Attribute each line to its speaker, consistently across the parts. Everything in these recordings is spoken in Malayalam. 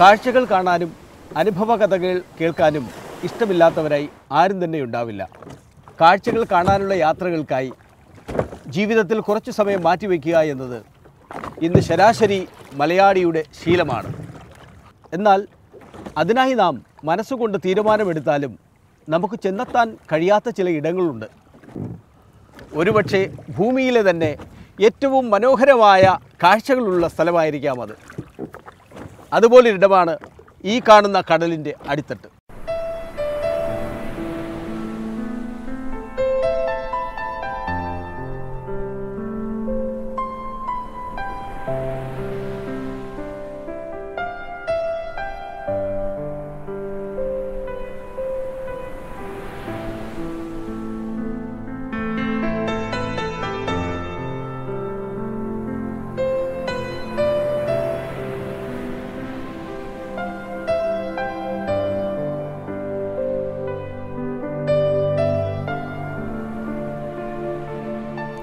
Speaker 1: കാഴ്ചകൾ കാണാനും അനുഭവ കഥകൾ കേൾക്കാനും ഇഷ്ടമില്ലാത്തവരായി ആരും തന്നെ ഉണ്ടാവില്ല. കാഴ്ചകൾ കാണാനുള്ള യാത്രകൾക്കായി ജീവിതത്തിൽ കുറച്ച് സമയം മാറ്റിവെക്കുക എന്നത് ഇന്ന് ശരാശരി മലയാളിയുടെ ശീലമാണ്. എന്നാൽ അതിനായി നാം മനസ്സുകൊണ്ട് തീരുമാനമെടുത്താലും നമുക്ക് ചെന്നെത്താൻ കഴിയാത്ത ചില ഇടങ്ങളുണ്ട്. ഒരുപക്ഷെ ഭൂമിയിലെ തന്നെ ഏറ്റവും മനോഹരമായ കാഴ്ചകളുള്ള സ്ഥലമായിരിക്കാം അത്. അതുപോലൊരിടമാണ് ഈ കാണുന്ന കടലിന്റെ അടിത്തട്ട്.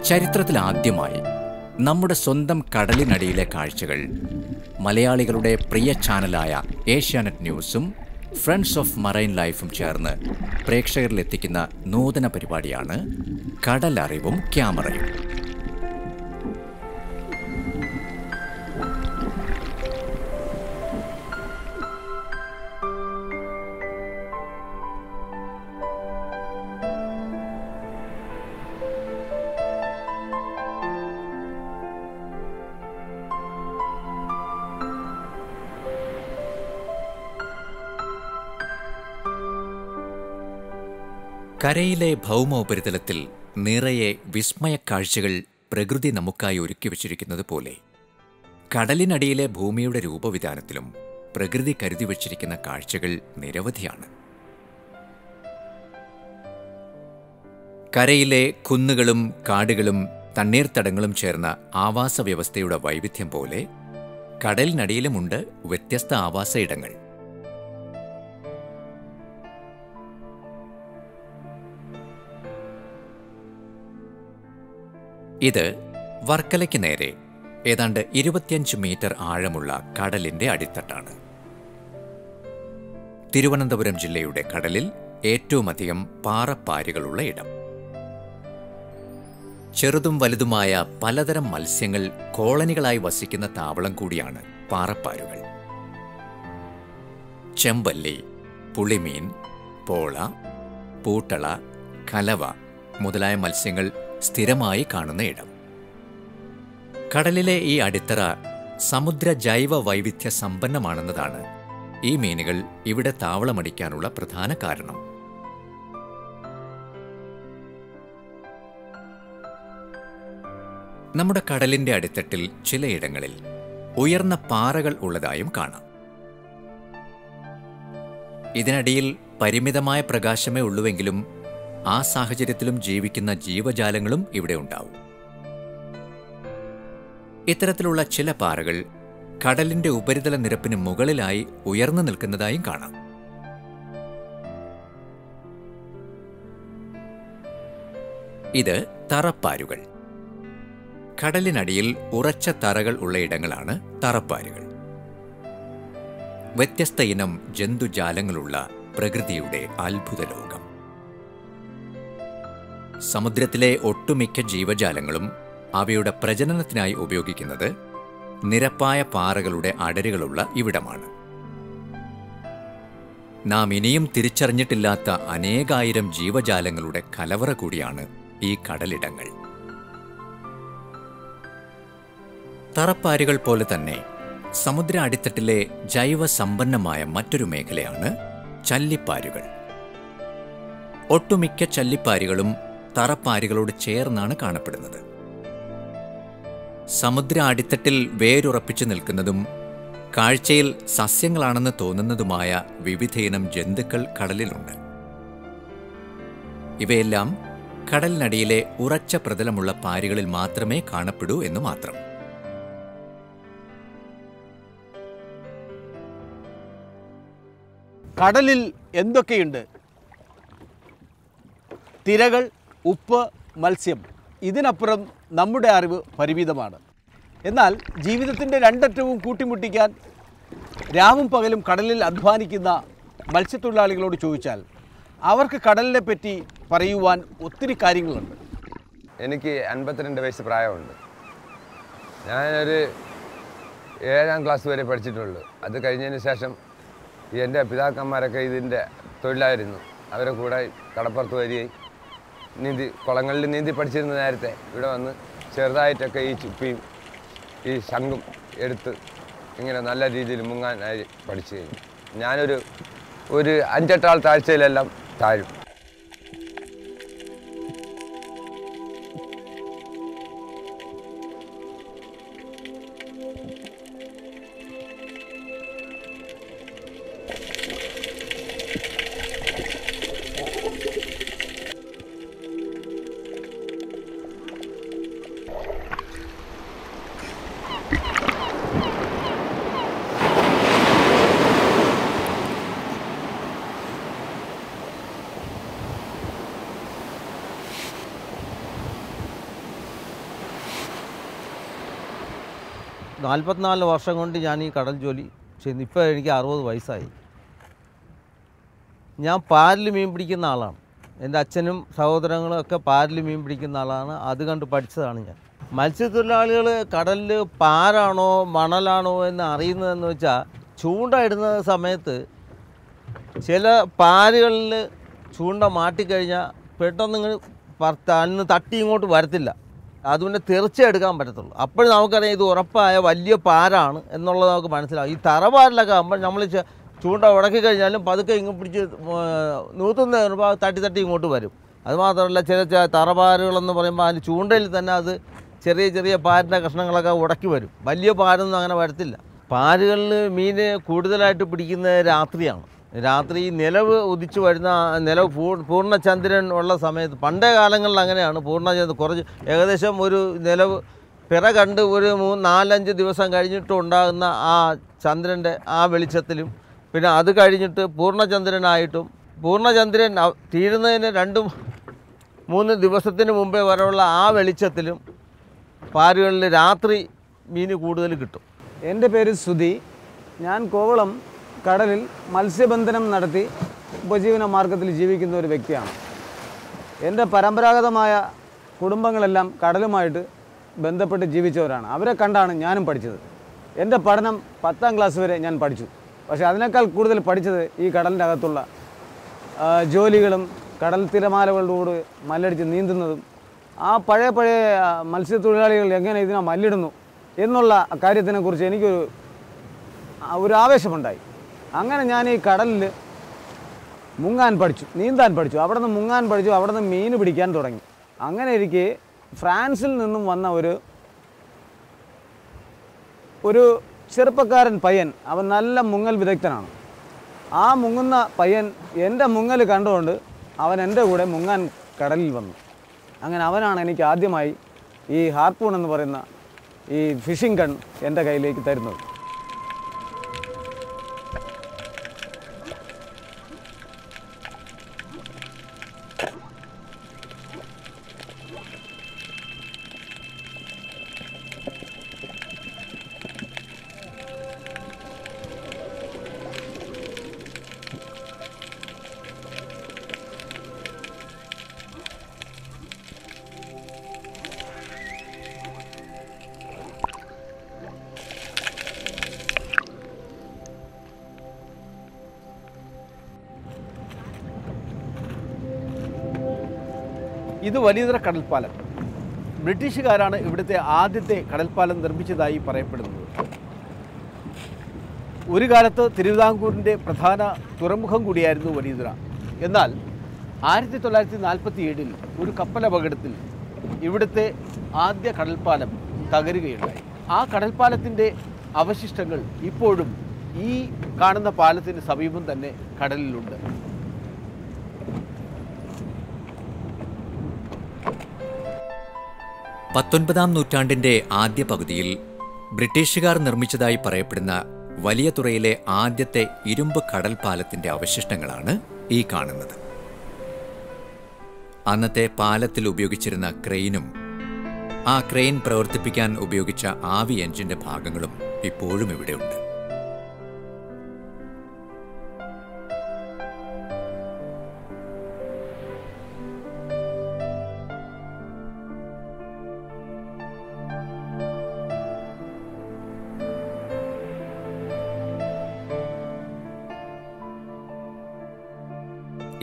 Speaker 2: ചരിത്രത്തിൽ ആദ്യമായി നമ്മുടെ സ്വന്തം കടലിനടിയിലെ കാഴ്ചകൾ മലയാളികളുടെ പ്രിയ ചാനലായ ഏഷ്യാനെറ്റ് ന്യൂസും ഫ്രണ്ട്സ് ഓഫ് മറൈൻ ലൈഫും ചേർന്ന് പ്രേക്ഷകരിലെത്തിക്കുന്ന നൂതന പരിപാടിയാണ് കടലറിവും ക്യാമറയും. കരയിലെ ഭൗമോപരിതലത്തിൽ നിറയെ വിസ്മയ കാഴ്ചകൾ പ്രകൃതി നമുക്കായി ഒരുക്കി വച്ചിരിക്കുന്നത് പോലെ. കടലിനടിയിലെ ഭൂമിയുടെ രൂപവിധാനത്തിലും പ്രകൃതി കരുതി വച്ചിരിക്കുന്ന കാഴ്ചകൾ നിരവധിയാണ്. കരയിലെ കുന്നുകളും കാടുകളും തണ്ണീർത്തടങ്ങളും ചേർന്ന ആവാസ വ്യവസ്ഥയുടെ വൈവിധ്യം പോലെ കടലിനടിയിലുമുണ്ട് വ്യത്യസ്ത ആവാസ ഇടങ്ങൾ. ഇത് വർക്കലയ്ക്ക് നേരെ ഏതാണ്ട് ഇരുപത്തിയഞ്ച് മീറ്റർ ആഴമുള്ള കടലിന്റെ അടിത്തട്ടാണ്. തിരുവനന്തപുരം ജില്ലയുടെ കടലിൽ ഏറ്റവുമധികം പാറപ്പാരികളുള്ള ഇടം. ചെറുതും വലുതുമായ പലതരം മത്സ്യങ്ങൾ കോളനികളായി വസിക്കുന്ന താവളം കൂടിയാണ് പാറപ്പാരുകൾ. ചെമ്പല്ലി പുളിമീൻ പോള പൂട്ടള കലവ മുതലായ മത്സ്യങ്ങൾ സ്ഥിരമായി കാണുന്ന ഇടം. കടലിലെ ഈ അടിത്തറ സമുദ്ര ജൈവ വൈവിധ്യ സമ്പന്നമാണെന്നതാണ് ഈ മീനുകൾ ഇവിടെ താവളമടിക്കാനുള്ള പ്രധാന കാരണം. നമ്മുടെ കടലിന്റെ അടിത്തട്ടിൽ ചിലയിടങ്ങളിൽ ഉയർന്ന പാറകൾ ഉള്ളതായും കാണാം. ഇതിനടിയിൽ പരിമിതമായ പ്രകാശമേ ഉള്ളുവെങ്കിലും ആ സാഹചര്യത്തിലും ജീവിക്കുന്ന ജീവജാലങ്ങളും ഇവിടെ ഉണ്ടാവും. ഇത്തരത്തിലുള്ള ചില പാറകൾ കടലിന്റെ ഉപരിതല നിരപ്പിന് മുകളിലായി ഉയർന്നു നിൽക്കുന്നതായും കാണാം. ഇത് തറപ്പാരുകൾ. കടലിനടിയിൽ ഉറച്ച തറകൾ ഉള്ള ഇടങ്ങളാണ് തറപ്പാരുകൾ. വ്യത്യസ്ത ഇനം ജന്തുജാലങ്ങളുള്ള പ്രകൃതിയുടെ അത്ഭുത ലോകം സമുദ്രത്തിലെ ഒട്ടുമിക്ക ജീവജാലങ്ങളും അവയുടെ പ്രജനനത്തിനായി ഉപയോഗിക്കുന്നത് നിരപ്പായ പാറകളുടെ അടരുകളുള്ള ഇവിടമാണ്. നാം ഇനിയും തിരിച്ചറിഞ്ഞിട്ടില്ലാത്ത അനേകായിരം ജീവജാലങ്ങളുടെ കലവറ കൂടിയാണ് ഈ കടലിടങ്ങൾ. തറപ്പാരുകൾ പോലെ തന്നെ സമുദ്ര അടിത്തട്ടിലെ ജൈവസമ്പന്നമായ മറ്റൊരു മേഖലയാണ് ചല്ലിപ്പാരുകൾ. ഒട്ടുമിക്ക ചല്ലിപ്പാരുകളും തറപ്പാരുകളോട് ചേർന്നാണ് കാണപ്പെടുന്നത്. സമുദ്ര അടിത്തട്ടിൽ വേരുറപ്പിച്ചു നിൽക്കുന്നതും കാഴ്ചയിൽ സസ്യങ്ങളാണെന്ന് തോന്നുന്നതുമായ വിവിധയിനം ജന്തുക്കൾ കടലിലുണ്ട്. ഇവയെല്ലാം കടലിനടിയിലെ ഉറച്ച പ്രതലമുള്ള പാരുകളിൽ മാത്രമേ കാണപ്പെടൂ എന്ന് മാത്രം.
Speaker 1: കടലിൽ എന്തൊക്കെയുണ്ട്? തിരകൾ ഉപ്പ് മത്സ്യം. ഇതിനപ്പുറം നമ്മുടെ അറിവ് പരിമിതമാണ്. എന്നാൽ ജീവിതത്തിന്റെ രണ്ടറ്റവും കൂട്ടിമുട്ടിക്കാൻ രാവും പകലും കടലിൽ അധ്വാനിക്കുന്ന മത്സ്യത്തൊഴിലാളികളോട് ചോദിച്ചാൽ അവർക്ക് കടലിനെ പറ്റി പറയുവാൻ ഒത്തിരി കാര്യങ്ങളുണ്ട്.
Speaker 3: എനിക്ക് അൻപത്തിരണ്ട് വയസ്സ് പ്രായമുണ്ട്. ഞാനൊരു ഏഴാം ക്ലാസ് വരെ പഠിച്ചിട്ടുള്ളൂ. അത് കഴിഞ്ഞതിന് ശേഷം എന്റെ പിതാക്കന്മാരൊക്കെ ഇതിന്റെ തൊഴിലായിരുന്നു. അവരെ കൂടെ കടപ്പുറത്ത് വരികയും നീന്തി കുളങ്ങളിൽ നീന്തി പഠിച്ചിരുന്ന നേരത്തെ ഇവിടെ വന്ന് ചെറുതായിട്ടൊക്കെ ഈ ചുപ്പിയും ഈ ശംഖും എടുത്ത് ഇങ്ങനെ നല്ല രീതിയിൽ മുങ്ങാനായി പഠിച്ചു കഴിഞ്ഞു. ഞാനൊരു ഒരു അഞ്ചെട്ടാൾ താഴ്ചയിലെല്ലാം താഴും.
Speaker 4: നാൽപ്പത്തിനാല് വർഷം കൊണ്ട് ഞാൻ ഈ കടൽ ജോലി ചെയ്യുന്നു. ഇപ്പോൾ എനിക്ക് അറുപത് വയസ്സായി. ഞാൻ പാരിൽ മീൻ പിടിക്കുന്ന ആളാണ്. എന്റെ അച്ഛനും സഹോദരങ്ങളും ഒക്കെ പാരിൽ മീൻ പിടിക്കുന്ന ആളാണ്. അത് കണ്ട് പഠിച്ചതാണ് ഞാൻ. മത്സ്യത്തൊഴിലാളികൾ കടലിൽ പാരാണോ മണലാണോ എന്ന് അറിയുന്നതെന്ന് വെച്ചാൽ ചൂണ്ട ഇടുന്ന സമയത്ത് ചില പാലുകളിൽ ചൂണ്ട മാറ്റിക്കഴിഞ്ഞാൽ പെട്ടെന്ന് ഇങ്ങനെ അന്ന് തട്ടി ഇങ്ങോട്ട് വരത്തില്ല. അതുകൊണ്ട് തീർച്ചയെടുക്കാൻ പറ്റത്തുള്ളൂ. അപ്പോഴും നമുക്കറിയാം ഇത് ഉറപ്പായ വലിയ പാരാണ് എന്നുള്ളത് നമുക്ക് മനസ്സിലാവും. ഈ തറവാരിലൊക്കെ ആകുമ്പോൾ നമ്മൾ ചൂണ്ട ഉടക്കി കഴിഞ്ഞാലും പതുക്കെ ഇങ്ങ് പിടിച്ച് നൂത്തുന്ന വരുമ്പോൾ തട്ടി തട്ടി ഇങ്ങോട്ട് വരും. അതുമാത്രമല്ല ചില തറവാരുകളെന്ന് പറയുമ്പോൾ അതിന് ചൂണ്ടയിൽ തന്നെ അത് ചെറിയ ചെറിയ പാരിന്റെ കഷ്ണങ്ങളൊക്കെ ഉടക്കി വരും. വലിയ പാരൊന്നും അങ്ങനെ വരത്തില്ല. പാരുകളിൽ മീൻ കൂടുതലായിട്ട് പിടിക്കുന്നത് രാത്രിയാണ്. രാത്രി നിലവ് ഉദിച്ചു വരുന്ന നിലവ് പൂർ പൂർണചന്ദ്രൻ ഉള്ള സമയത്ത് പണ്ടേ കാലങ്ങളിൽ അങ്ങനെയാണ്. പൂർണചന്ദ്രൻ കുറച്ച് ഏകദേശം ഒരു നിലവ് പിറ കണ്ട് ഒരു മൂന്ന് നാലഞ്ച് ദിവസം കഴിഞ്ഞിട്ട് ഉണ്ടാകുന്ന ആ ചന്ദ്രന്റെ ആ വെളിച്ചത്തിലും. പിന്നെ അത് കഴിഞ്ഞിട്ട് പൂർണചന്ദ്രനായിട്ടും പൂർണചന്ദ്രൻ തീരുന്നതിന് രണ്ട് മൂന്ന് ദിവസത്തിന് മുമ്പേ വരെയുള്ള ആ വെളിച്ചത്തിലും പാരുകളിൽ രാത്രി മീൻ കൂടുതൽ കിട്ടും.
Speaker 5: എന്റെ പേര് സുധി. ഞാൻ കോവളം കടലിൽ മത്സ്യബന്ധനം നടത്തി ഉപജീവന മാർഗത്തിൽ ജീവിക്കുന്ന ഒരു വ്യക്തിയാണ്. എന്റെ പരമ്പരാഗതമായ കുടുംബങ്ങളെല്ലാം കടലുമായിട്ട് ബന്ധപ്പെട്ട് ജീവിച്ചവരാണ്. അവരെ കണ്ടാണ് ഞാനും പഠിച്ചത്. എന്റെ പഠനം പത്താം ക്ലാസ് വരെ ഞാൻ പഠിച്ചു. പക്ഷേ അതിനേക്കാൾ കൂടുതൽ പഠിച്ചത് ഈ കടലിന്റെ അകത്തുള്ള ജോലികളും കടൽ തിരമാലകളിലൂടെ മല്ലടിച്ച് നീന്തുന്നതും ആ പഴയ പഴയ മത്സ്യത്തൊഴിലാളികൾ എങ്ങനെ ഇതിനെ മല്ലിടുന്നു എന്നുള്ള കാര്യത്തിനെക്കുറിച്ച് എനിക്കൊരു ഒരു ആവേശമുണ്ടായി. അങ്ങനെ ഞാൻ ഈ കടലിൽ മുങ്ങാൻ പഠിച്ചു നീന്താൻ പഠിച്ചു. അവിടെ നിന്ന് മുങ്ങാൻ പഠിച്ചു അവിടെ നിന്ന് മീൻ പിടിക്കാൻ തുടങ്ങി. അങ്ങനെ ഇരിക്കെ ഫ്രാൻസിൽ നിന്നും വന്ന ഒരു ഒരു ചെറുപ്പക്കാരൻ പയ്യൻ. അവൻ നല്ല മുങ്ങൽ വിദഗ്ധനാണ്. ആ മുങ്ങുന്ന പയ്യൻ എന്റെ മുങ്ങൽ കണ്ടുകൊണ്ട് അവൻ എന്റെ കൂടെ മുങ്ങാൻ കടലിൽ വന്നു. അങ്ങനെ അവനാണ് എനിക്ക് ആദ്യമായി ഈ ഹാർപ്പൂൺ എന്ന് പറയുന്ന ഈ ഫിഷിംഗ് ഗൺ എന്റെ കയ്യിലേക്ക് തരുന്നത്.
Speaker 1: ഇത് വലിയതര കടൽപ്പാലം. ബ്രിട്ടീഷുകാരാണ് ഇവിടുത്തെ ആദ്യത്തെ കടൽപ്പാലം നിർമ്മിച്ചതായി പറയപ്പെടുന്നത്. ഒരു കാലത്ത് തിരുവിതാംകൂറിന്റെ പ്രധാന തുറമുഖം കൂടിയായിരുന്നു വലിയതുറ എന്നാൽ ആയിരത്തി തൊള്ളായിരത്തി നാൽപ്പത്തി ഏഴിൽ ഒരു കപ്പലപകടത്തിൽ ഇവിടുത്തെ ആദ്യ കടൽപ്പാലം തകരുകയുണ്ടായി. ആ കടൽപ്പാലത്തിന്റെ അവശിഷ്ടങ്ങൾ ഇപ്പോഴും ഈ കാണുന്ന പാലത്തിന് സമീപം തന്നെ കടലിലുണ്ട്.
Speaker 2: പത്തൊൻപതാം നൂറ്റാണ്ടിന്റെ ആദ്യ പകുതിയിൽ ബ്രിട്ടീഷുകാർ നിർമ്മിച്ചതായി പറയപ്പെടുന്ന വലിയ തുറയിലെ ആദ്യത്തെ ഇരുമ്പ് കടൽ പാലത്തിന്റെ അവശിഷ്ടങ്ങളാണ് ഈ കാണുന്നത്. അന്നത്തെ പാലത്തിൽ ഉപയോഗിച്ചിരുന്ന ക്രെയിനും ആ ക്രെയിൻ പ്രവർത്തിപ്പിക്കാൻ ഉപയോഗിച്ച ആവി എഞ്ചിന്റെ ഭാഗങ്ങളും ഇപ്പോഴും ഇവിടെയുണ്ട്.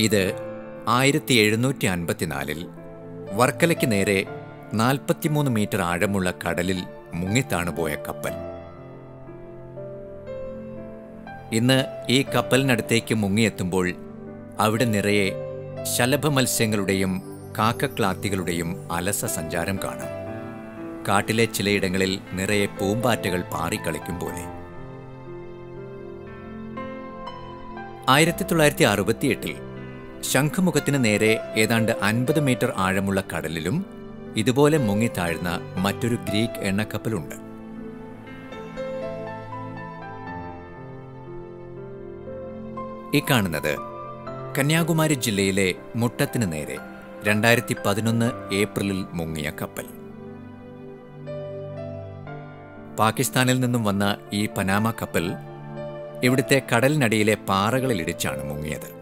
Speaker 2: ഇത് ആയിരത്തി എഴുന്നൂറ്റി അൻപത്തിനാലിൽ വർക്കലയ്ക്ക് നേരെ നാൽപ്പത്തിമൂന്ന് മീറ്റർ ആഴമുള്ള കടലിൽ മുങ്ങിത്താണുപോയ കപ്പൽ. ഇന്ന് ഈ കപ്പലിനടുത്തേക്ക് മുങ്ങിയെത്തുമ്പോൾ അവിടെ നിറയെ ശലഭ മത്സ്യങ്ങളുടെയും കാക്കക്ലാത്തികളുടെയും അലസ സഞ്ചാരം കാണാം. കാട്ടിലെ ചിലയിടങ്ങളിൽ നിറയെ പൂമ്പാറ്റകൾ പാറിക്കളിക്കും പോലെ. ആയിരത്തി തൊള്ളായിരത്തി അറുപത്തിയെട്ടിൽ ശംഖുമുഖത്തിന് നേരെ ഏതാണ്ട് അൻപത് മീറ്റർ ആഴമുള്ള കടലിലും ഇതുപോലെ മുങ്ങിത്താഴ്ന്ന മറ്റൊരു ഗ്രീക്ക് എണ്ണക്കപ്പലുണ്ട്. ഈ കാണുന്നത് കന്യാകുമാരി ജില്ലയിലെ മുട്ടത്തിന് നേരെ രണ്ടായിരത്തി പതിനൊന്ന് ഏപ്രിലിൽ മുങ്ങിയ കപ്പൽ. പാകിസ്ഥാനിൽ നിന്നും വന്ന ഈ പനാമ കപ്പൽ ഇവിടുത്തെ കടലിനടിയിലെ പാറകളിലിടിച്ചാണ് മുങ്ങിയത്.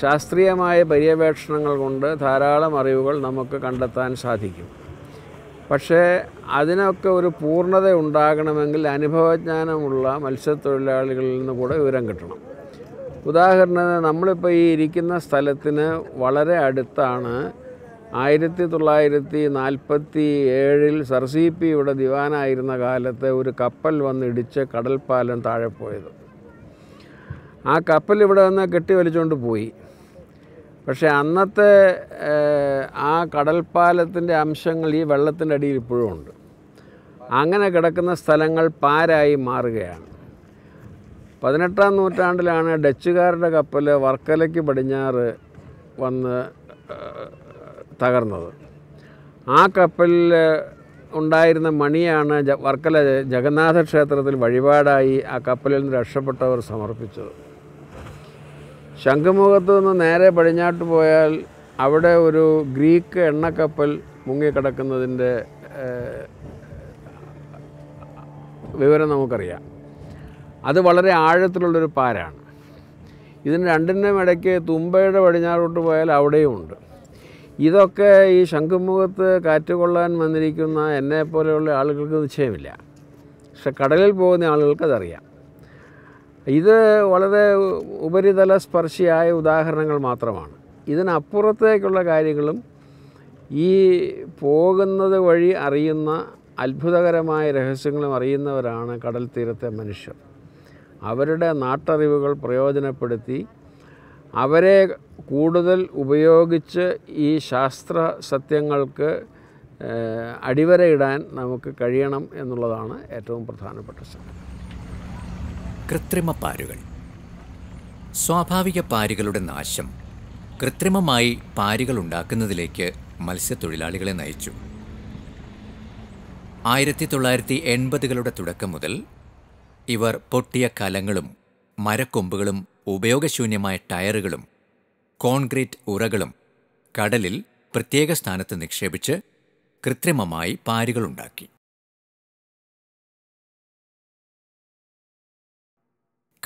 Speaker 6: ശാസ്ത്രീയമായ പര്യവേക്ഷണങ്ങൾ കൊണ്ട് ധാരാളം അറിവുകൾ നമുക്ക് കണ്ടെത്താൻ സാധിക്കും. പക്ഷേ അതിനൊക്കെ ഒരു പൂർണത ഉണ്ടാകണമെങ്കിൽ അനുഭവജ്ഞാനമുള്ള മത്സ്യത്തൊഴിലാളികളിൽ നിന്ന് കൂടെ വിവരം കിട്ടണം. ഉദാഹരണത്തിന് നമ്മളിപ്പോൾ ഈ ഇരിക്കുന്ന സ്ഥലത്തിന് വളരെ അടുത്താണ് ആയിരത്തി തൊള്ളായിരത്തി നാൽപ്പത്തി ഏഴിൽ സർ സി പിയുടെ ഇവിടെ ദിവാനായിരുന്ന കാലത്ത് ഒരു കപ്പൽ വന്നിടിച്ച് കടൽപ്പാലം താഴെ പോയത്. ആ കപ്പൽ ഇവിടെ നിന്ന് കെട്ടി വലിച്ചുകൊണ്ട് പോയി. പക്ഷേ അന്നത്തെ ആ കടൽപ്പാലത്തിന്റെ അംശങ്ങൾ ഈ വെള്ളത്തിന്റെ അടിയിൽ ഇപ്പോഴും ഉണ്ട്. അങ്ങനെ കിടക്കുന്ന സ്ഥലങ്ങൾ പാരായി മാറുകയാണ്. പതിനെട്ടാം നൂറ്റാണ്ടിലാണ് ഡച്ചുകാരുടെ കപ്പൽ വർക്കലയ്ക്ക് പടിഞ്ഞാറ് വന്ന് തകർന്നത്. ആ കപ്പലിൽ ഉണ്ടായിരുന്ന മണിയാണ് വർക്കല ജഗന്നാഥ ക്ഷേത്രത്തിൽ വഴിപാടായി ആ കപ്പലിൽ നിന്ന് രക്ഷപ്പെട്ടവർ സമർപ്പിച്ചത്. ശംഖുമുഖത്ത് നിന്ന് നേരെ പടിഞ്ഞാട്ട് പോയാൽ അവിടെ ഒരു ഗ്രീക്ക് എണ്ണക്കപ്പൽ മുങ്ങിക്കിടക്കുന്നതിന്റെ വിവരം നമുക്കറിയാം. അത് വളരെ ആഴത്തിലുള്ളൊരു പാരാണ്. ഇതിന് രണ്ടിന്റെ ഇടയ്ക്ക് തുമ്പയുടെ പടിഞ്ഞാറോട്ട് പോയാൽ അവിടെയും ഉണ്ട്. ഇതൊക്കെ ഈ ശംഖുമുഖത്ത് കാറ്റുകൊള്ളാൻ വന്നിരിക്കുന്ന എന്നെ പോലെയുള്ള ആളുകൾക്ക് നിശ്ചയമില്ല. പക്ഷെ കടലിൽ പോകുന്ന ആളുകൾക്ക് അതറിയാം. ഇത് വളരെ ഉപരിതല സ്പർശിയായ ഉദാഹരണങ്ങൾ മാത്രമാണ്. ഇതിനപ്പുറത്തേക്കുള്ള കാര്യങ്ങളും ഈ പോകുന്നത് വഴി അറിയുന്ന അത്ഭുതകരമായ രഹസ്യങ്ങളും അറിയുന്നവരാണ് കടൽ തീരത്തെ മനുഷ്യർ. അവരുടെ നാട്ടറിവുകൾ പ്രയോജനപ്പെടുത്തി അവരെ കൂടുതൽ ഉപയോഗിച്ച് ഈ ശാസ്ത്ര സത്യങ്ങൾക്ക് അടിവരയിടാൻ നമുക്ക് കഴിയണം എന്നുള്ളതാണ് ഏറ്റവും പ്രധാനപ്പെട്ട സംഗതി.
Speaker 2: കൃത്രിമ പാരുകൾ. സ്വാഭാവിക പാരുകളുടെ നാശം കൃത്രിമമായി പാരുകൾ ഉണ്ടാക്കുന്നതിലേക്ക് മത്സ്യത്തൊഴിലാളികളെ നയിച്ചു. ആയിരത്തി തൊള്ളായിരത്തി എൺപതുകളുടെ തുടക്കം മുതൽ ഇവർ പൊട്ടിയ കലങ്ങളും മരക്കൊമ്പുകളും ഉപയോഗശൂന്യമായ ടയറുകളും കോൺക്രീറ്റ് ഉറകളും കടലിൽ പ്രത്യേക സ്ഥാനത്ത് നിക്ഷേപിച്ച് കൃത്രിമമായി പാരുകളുണ്ടാക്കി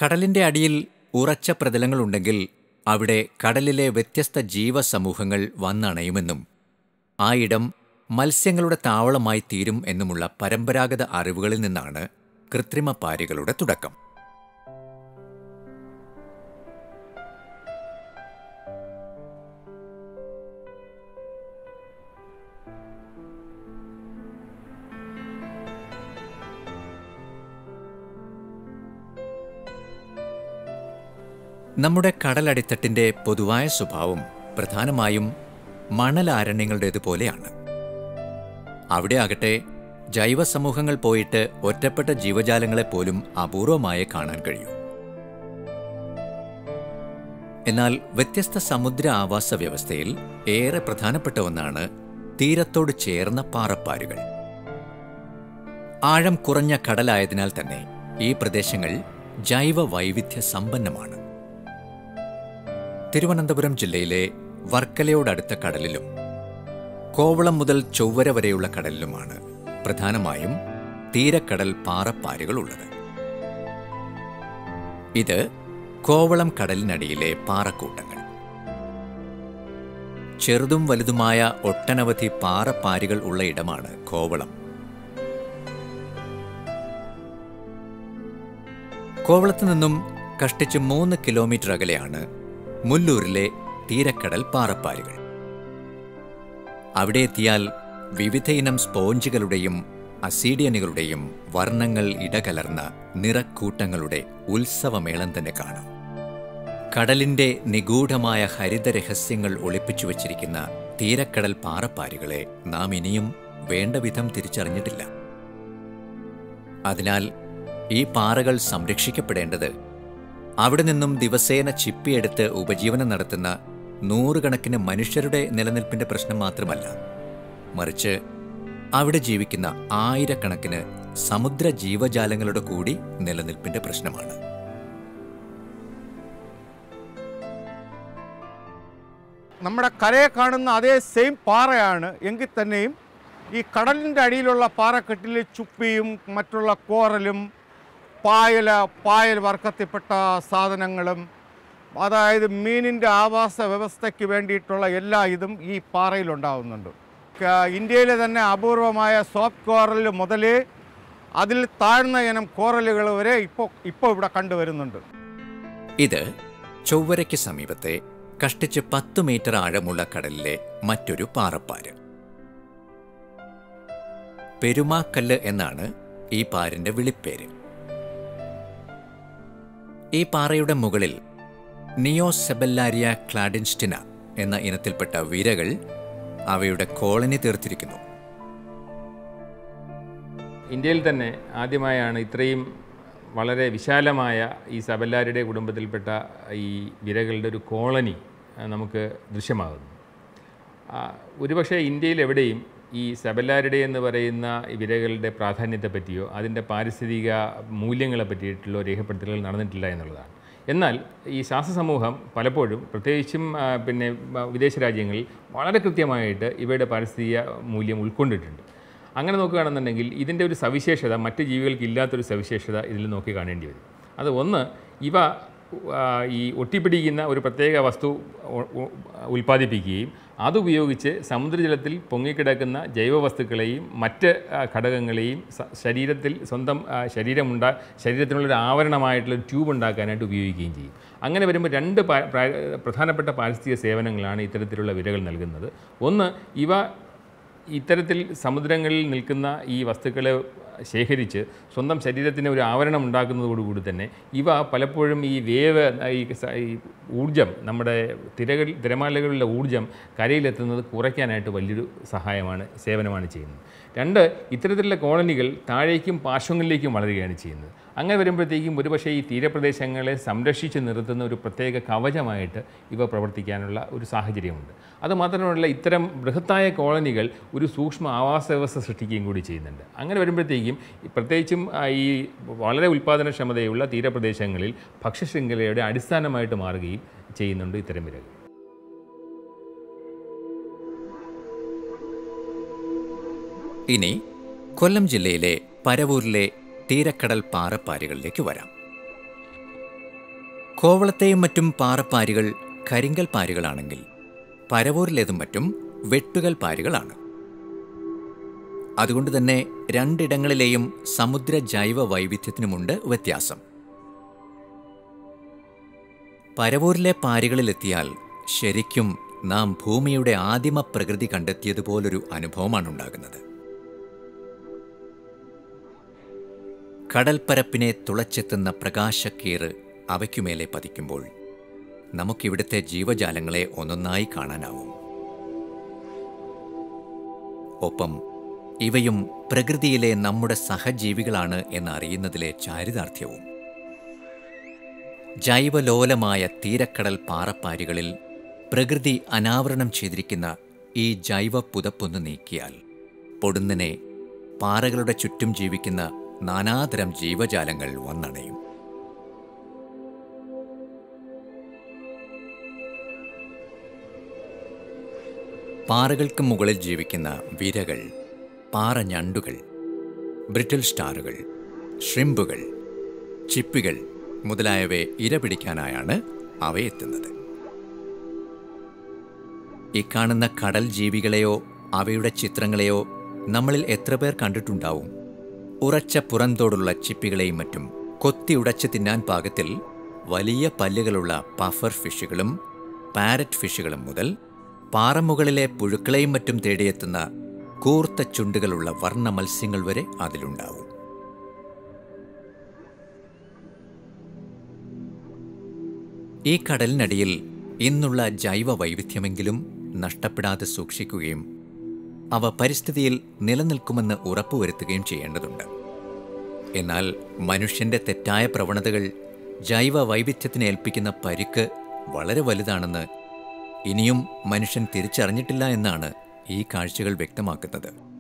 Speaker 2: കടലിന്റെ അടിയിൽ ഉറച്ച പ്രതലങ്ങളുണ്ടെങ്കിൽ അവിടെ കടലിലെ വ്യത്യസ്ത ജീവസമൂഹങ്ങൾ വന്നണയുമെന്നും ആ ഇടം മത്സ്യങ്ങളുടെ താവളമായി തീരും എന്നുമുള്ള പരമ്പരാഗത അറിവുകളിൽ നിന്നാണ് കൃത്രിമ പാരികളുടെ തുടക്കം. നമ്മുടെ കടലടിത്തട്ടിന്റെ പൊതുവായ സ്വഭാവം പ്രധാനമായും മണലാരണ്യങ്ങളുടേതുപോലെയാണ്. അവിടെ ആകട്ടെ ജൈവസമൂഹങ്ങൾ പോയിട്ട് ഒറ്റപ്പെട്ട ജീവജാലങ്ങളെ പോലും അപൂർവമായി കാണാൻ കഴിയൂ. എന്നാൽ വ്യത്യസ്ത സമുദ്ര ആവാസ വ്യവസ്ഥയിൽ ഏറെ പ്രധാനപ്പെട്ട ഒന്നാണ് തീരത്തോട് ചേർന്ന പാറപ്പാരുകൾ. ആഴം കുറഞ്ഞ കടലായതിനാൽ തന്നെ ഈ പ്രദേശങ്ങൾ ജൈവ വൈവിധ്യ സമ്പന്നമാണ് തിരുവനന്തപുരം ജില്ലയിലെ വർക്കലയോടടുത്ത കടലിലും കോവളം മുതൽ ചൊവ്വര വരെയുള്ള കടലിലുമാണ് പ്രധാനമായും തീരക്കടൽ പാറപ്പാരുകൾ ഉള്ളത് ഇത് കോവളം കടലിനടിയിലെ പാറക്കൂട്ടങ്ങൾ. ചെറുതും വലുതുമായ ഒട്ടനവധി പാറപ്പാരുകൾ ഉള്ള ഇടമാണ് കോവളം. കോവളത്തു നിന്നും കഷ്ടിച്ച് മൂന്ന് കിലോമീറ്റർ അകലെയാണ് മുല്ലൂരിലെ തീരക്കടൽ പാറപ്പാലുകൾ അവിടെ എത്തിയാൽ വിവിധയിനം സ്പോഞ്ചുകളുടെയും അസീഡിയനുകളുടെയും വർണങ്ങൾ ഇടകലർന്ന നിറക്കൂട്ടങ്ങളുടെ ഉത്സവമേളം തന്നെ കാണാം. കടലിന്റെ നിഗൂഢമായ ഹരിത രഹസ്യങ്ങൾ ഒളിപ്പിച്ചു വച്ചിരിക്കുന്ന തീരക്കടൽ പാറപ്പാലുകളെ നാം ഇനിയും വേണ്ട വിധം തിരിച്ചറിഞ്ഞിട്ടില്ല. അതിനാൽ ഈ പാറകൾ സംരക്ഷിക്കപ്പെടേണ്ടത് അവിടെ നിന്നും ദിവസേന ചിപ്പിയെടുത്ത് ഉപജീവനം നടത്തുന്ന നൂറുകണക്കിന് മനുഷ്യരുടെ നിലനിൽപ്പിന്റെ പ്രശ്നം മാത്രമല്ല. മറിച്ച് അവിടെ ജീവിക്കുന്ന ആയിരക്കണക്കിന് സമുദ്ര ജീവജാലങ്ങളുടെ കൂടി നിലനിൽപ്പിന്റെ പ്രശ്നമാണ്.
Speaker 7: നമ്മുടെ കരയെ കാണുന്ന അതേ സെയിം പാറയാണ് എങ്കിൽ തന്നെയും ഈ കടലിന്റെ അടിയിലുള്ള പാറക്കെട്ടിൽ ചുപ്പിയും മറ്റുള്ള കോറലും പായല പായൽ വർക്കത്തിൽപ്പെട്ട സാധനങ്ങളും അതായത് മീനിന്റെ ആവാസ വ്യവസ്ഥയ്ക്ക് വേണ്ടിയിട്ടുള്ള എല്ലാ ഇതും ഈ പാറയിലുണ്ടാവുന്നുണ്ട് ഇന്ത്യയിലെ തന്നെ അപൂർവമായ സോഫ്റ്റ് കോറൽ മുതൽ അതിൽ താഴ്ന്ന ഇനം കോറലുകൾ വരെ ഇപ്പോൾ ഇപ്പോൾ ഇവിടെ കണ്ടുവരുന്നുണ്ട്.
Speaker 2: ഇത് ചൊവ്വരയ്ക്ക് സമീപത്തെ കഷ്ടിച്ച് പത്ത് മീറ്റർ ആഴമുള്ള കടലിലെ മറ്റൊരു പാറപ്പാര്. പെരുമാക്കല്ല് എന്നാണ് ഈ പാരിന്റെ വിളിപ്പേര്. ഈ പാറയുടെ മുകളിൽ നിയോസെബല്ലാരിയ ക്ലാഡിൻസ്റ്റിന എന്ന ഇനത്തിൽപ്പെട്ട വിരകൾ അവയുടെ കോളനി തീർത്തിരിക്കുന്നു.
Speaker 8: ഇന്ത്യയിൽ തന്നെ ആദ്യമായാണ് ഇത്രയും വളരെ വിശാലമായ ഈ സബല്ലാരുടെ കുടുംബത്തിൽപ്പെട്ട ഈ വിരകളുടെ ഒരു കോളനി നമുക്ക് ദൃശ്യമാകുന്നു ഒരുപക്ഷെ ഇന്ത്യയിൽ എവിടെയും ഈ സബലാരുടെ എന്ന് പറയുന്ന വിരകളുടെ പ്രാധാന്യത്തെ പറ്റിയോ അതിന്റെ പാരിസ്ഥിതിക മൂല്യങ്ങളെ പറ്റിയിട്ടുള്ള രേഖപ്പെടുത്തലുകൾ നടന്നിട്ടില്ല എന്നുള്ളതാണ്. എന്നാൽ ഈ ശാസ്ത്ര സമൂഹം പലപ്പോഴും പ്രത്യേകിച്ചും പിന്നെ വിദേശ രാജ്യങ്ങളിൽ വളരെ കൃത്യമായിട്ട് ഇവയുടെ പാരിസ്ഥിതിക മൂല്യം ഉൾക്കൊണ്ടിട്ടുണ്ട്. അങ്ങനെ നോക്കുകയാണെന്നുണ്ടെങ്കിൽ ഇതിന്റെ ഒരു സവിശേഷത മറ്റ് ജീവികൾക്ക് ഇല്ലാത്തൊരു സവിശേഷത ഇതിൽ നോക്കി കാണേണ്ടി വരും. അത് ഒന്ന് ഇവ ഈ ഒട്ടിപ്പിടിക്കുന്ന ഒരു പ്രത്യേക വസ്തു ഉൽപ്പാദിപ്പിക്കുകയും അതുപയോഗിച്ച് സമുദ്രജലത്തിൽ പൊങ്ങിക്കിടക്കുന്ന ജൈവവസ്തുക്കളെയും മറ്റ് ഘടകങ്ങളെയും ശരീരത്തിൽ സ്വന്തം ശരീരമുണ്ടാ ശരീരത്തിനുള്ളൊരു ആവരണമായിട്ടുള്ള ട്യൂബ് ഉണ്ടാക്കാനായിട്ട് ഉപയോഗിക്കുകയും ചെയ്യും. അങ്ങനെ വരുമ്പോൾ രണ്ട് പ്രധാനപ്പെട്ട പാരിസ്ഥിതിക സേവനങ്ങളാണ് ഇത്തരത്തിലുള്ള വിരകൾ നൽകുന്നത്. ഒന്ന് ഇവ ഇത്തരത്തിൽ സമുദ്രങ്ങളിൽ നിൽക്കുന്ന ഈ വസ്തുക്കളെ ശേഖരിച്ച് സ്വന്തം ശരീരത്തിന് ഒരു ആവരണം ഉണ്ടാക്കുന്നതോടുകൂടി തന്നെ ഇവ പലപ്പോഴും ഈ വേവ് ഈ ഊർജം നമ്മുടെ തിരകൾ തിരമാലകളിലെ ഊർജം കരയിലെത്തുന്നത് കുറയ്ക്കാനായിട്ട് വലിയൊരു സഹായമാണ് സേവനമാണ് ചെയ്യുന്നത്. രണ്ട് ഇത്തരത്തിലുള്ള കോളനികൾ താഴേക്കും പാർശ്വങ്ങളിലേക്കും വളരുകയാണ് ചെയ്യുന്നത്. അങ്ങനെ വരുമ്പോഴത്തേക്കും ഒരുപക്ഷെ ഈ തീരപ്രദേശങ്ങളെ സംരക്ഷിച്ച് നിർത്തുന്ന ഒരു പ്രത്യേക കവചമായിട്ട് ഇവ പ്രവർത്തിക്കാനുള്ള ഒരു സാഹചര്യമുണ്ട്. അതുമാത്രമല്ല ഇത്തരം ബൃഹത്തായ കോളനികൾ ഒരു സൂക്ഷ്മ ആവാസ വ്യവസ്ഥ സൃഷ്ടിക്കുകയും കൂടി ചെയ്യുന്നുണ്ട്. അങ്ങനെ വരുമ്പോഴത്തേക്കും പ്രത്യേകിച്ചും ഈ വളരെ ഉൽപ്പാദനക്ഷമതയുള്ള തീരപ്രദേശങ്ങളിൽ ഭക്ഷ്യശൃംഖലയുടെ അടിസ്ഥാനമായിട്ട് മാറുകയും ചെയ്യുന്നുണ്ട് ഇത്തരം വിരകൾ
Speaker 2: ഇനി കൊല്ലം ജില്ലയിലെ പരവൂരിലെ തീരക്കടൽ പാറപ്പാരികളിലേക്ക് വരാം. കോവളത്തെയും മറ്റും പാറപ്പാരികൾ കരിങ്കൽ പാരികളാണെങ്കിൽ പരവൂരിലേതും മറ്റും വെട്ടുകൽ പാരികളാണ്. അതുകൊണ്ട് തന്നെ രണ്ടിടങ്ങളിലെയും സമുദ്ര ജൈവ വൈവിധ്യത്തിനുമുണ്ട് വ്യത്യാസം. പരവൂരിലെ പാരികളിലെത്തിയാൽ ശരിക്കും നാം ഭൂമിയുടെ ആദിമ പ്രകൃതി കണ്ടെത്തിയതുപോലൊരു അനുഭവമാണ് ഉണ്ടാകുന്നത് കടൽപ്പരപ്പിനെ തുളച്ചെത്തുന്ന പ്രകാശക്കീറ് അവയ്ക്കുമേലെ പതിക്കുമ്പോൾ നമുക്കിവിടുത്തെ ജീവജാലങ്ങളെ ഒന്നൊന്നായി കാണാനാവും. ഒപ്പം ഇവയും പ്രകൃതിയിലെ നമ്മുടെ സഹജീവികളാണ് എന്നറിയുന്നതിലെ ചാരിതാർത്ഥ്യവും. ജൈവലോലമായ തീരക്കടൽ പാറപ്പാരികളിൽ പ്രകൃതി അനാവരണം ചെയ്തിരിക്കുന്ന ഈ ജൈവ പുതപ്പൊന്ന് നീക്കിയാൽ പൊടുന്നനെ പാറകളുടെ ചുറ്റും ജീവിക്കുന്ന നാനാതരം ജീവജാലങ്ങൾ വന്നണയും. പാറകൾക്ക് മുകളിൽ ജീവിക്കുന്ന വിരകൾ പാറഞണ്ടുകൾ ബ്രിട്ടിൽ സ്റ്റാറുകൾ ഷ്രിമ്പുകൾ ചിപ്പികൾ മുതലായവയെ ഇരപിടിക്കാനായാണ് അവയെത്തുന്നത്. ഈ കാണുന്ന കടൽ ജീവികളെയോ അവയുടെ ചിത്രങ്ങളെയോ നമ്മളിൽ എത്ര പേർ കണ്ടിട്ടുണ്ടാവും? ഉറച്ച പുറന്തോടുള്ള ചിപ്പികളെയും മറ്റും കൊത്തി ഉടച്ച് തിന്നാൻ പാകത്തിൽ വലിയ പല്ലുകളുള്ള പഫർ ഫിഷുകളും പാരറ്റ് ഫിഷുകളും മുതൽ പാറമുകളിലെ പുഴുക്കളെയും മറ്റും തേടിയെത്തുന്ന കൂർത്ത ചുണ്ടുകളുള്ള വർണ മത്സ്യങ്ങൾ വരെ അതിലുണ്ടാവും. ഈ കടലിനടിയിൽ ഇന്നുള്ള ജൈവ വൈവിധ്യമെങ്കിലും നഷ്ടപ്പെടാതെ സൂക്ഷിക്കുകയും അവ പരിസ്ഥിതിയിൽ നിലനിൽക്കുമെന്ന് ഉറപ്പുവരുത്തുകയും ചെയ്യേണ്ടതുണ്ട്. എന്നാൽ മനുഷ്യന്റെ തെറ്റായ പ്രവണതകൾ ജൈവ വൈവിധ്യത്തിന് ഏൽപ്പിക്കുന്ന പരിക്ക് വളരെ വലുതാണെന്ന് ഇനിയും മനുഷ്യൻ തിരിച്ചറിഞ്ഞിട്ടില്ല എന്നാണ് ഈ കാഴ്ചകൾ വ്യക്തമാക്കുന്നത്.